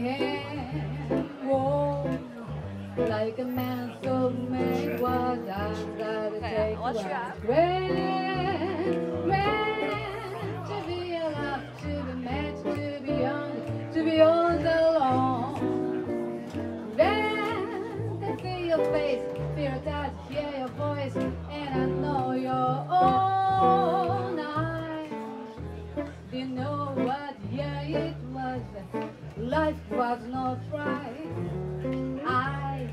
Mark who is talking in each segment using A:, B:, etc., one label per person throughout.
A: hand, like a man so made was. I'm gonna take
B: watch
A: was right. I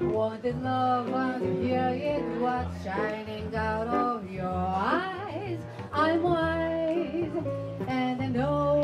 A: wanted love, and here it was shining out of your eyes. I'm wise, and I know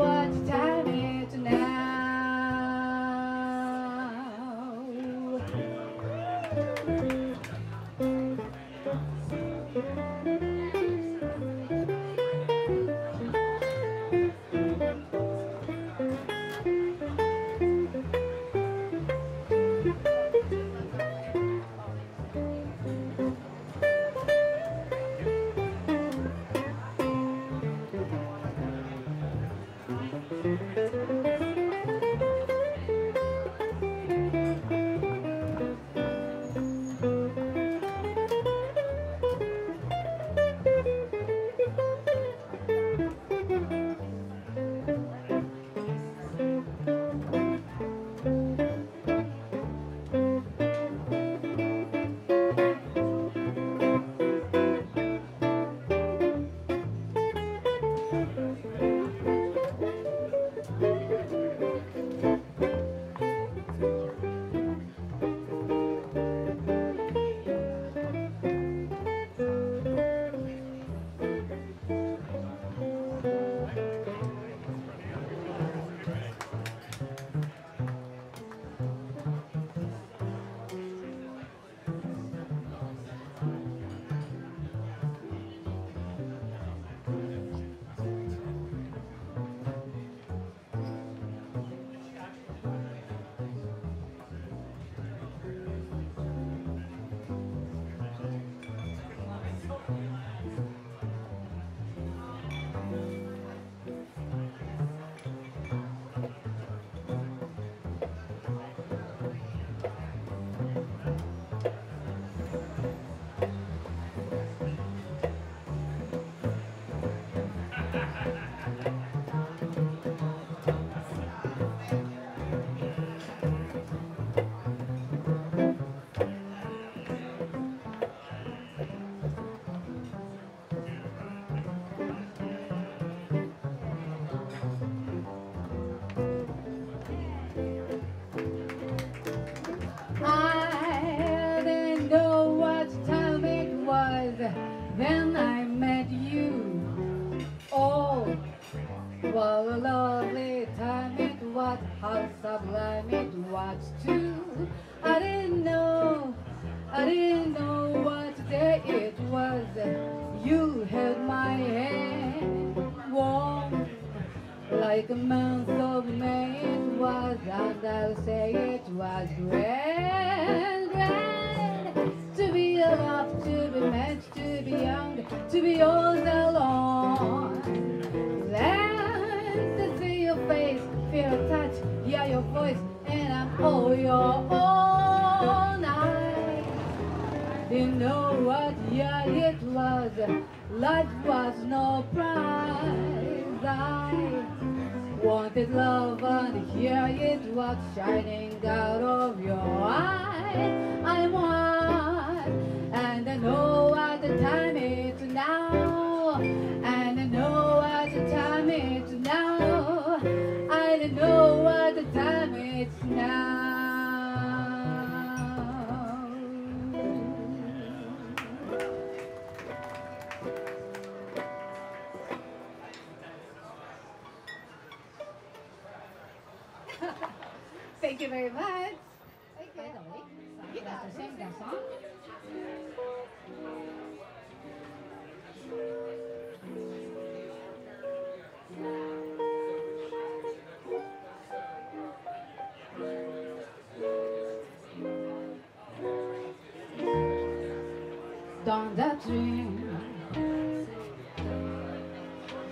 A: To be alive, to be meant to be young, to be all alone. Then to see your face, feel your touch, hear your voice, and I'm all your own. I didn't know what year it was. Life was no prize. I wanted love, and here it was shining out of your eyes. I'm one,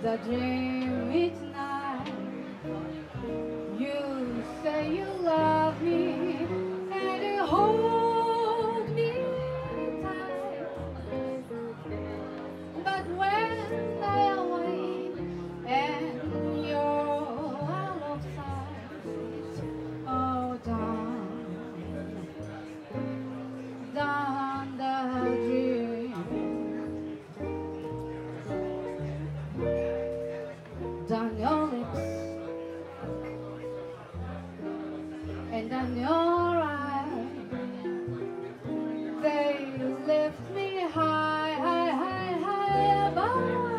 A: the dream it Bye.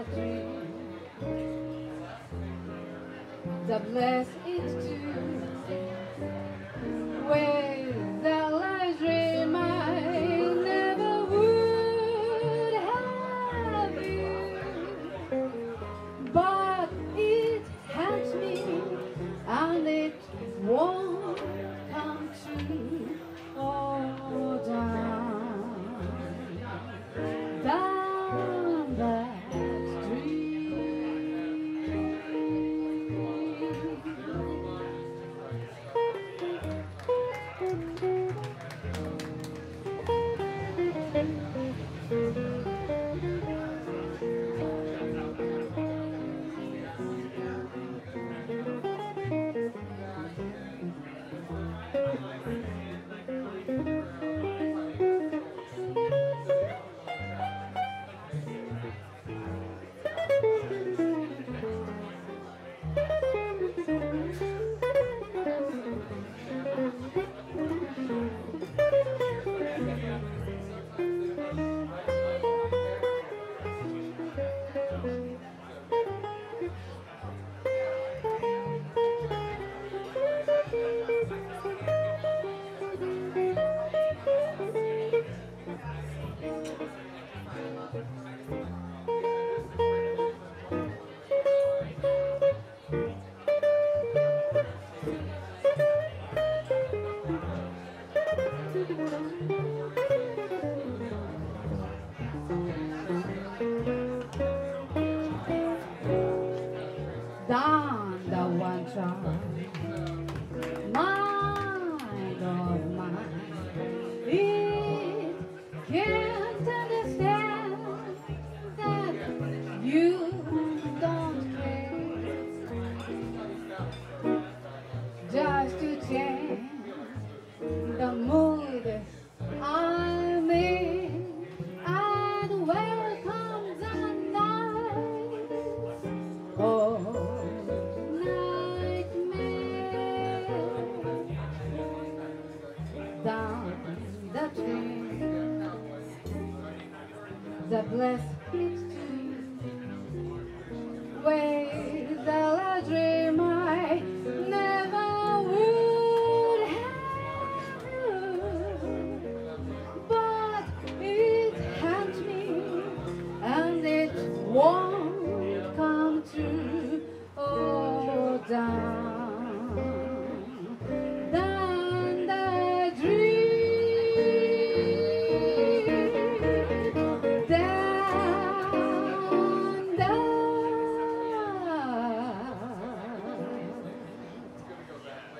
A: The blessed is to where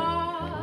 A: heart,